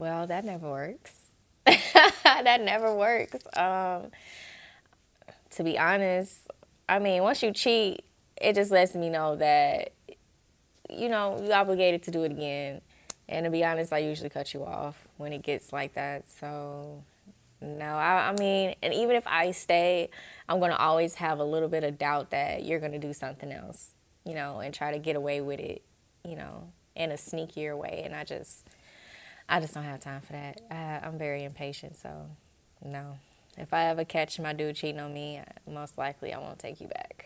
well, that never works. that never works. Um, to be honest, I mean, once you cheat, it just lets me know that, you know, you're obligated to do it again. And to be honest, I usually cut you off when it gets like that. So, no, I, I mean, and even if I stay, I'm going to always have a little bit of doubt that you're going to do something else, you know, and try to get away with it, you know, in a sneakier way. And I just, I just don't have time for that. I, I'm very impatient. So, no. If I ever catch my dude cheating on me, most likely I won't take you back.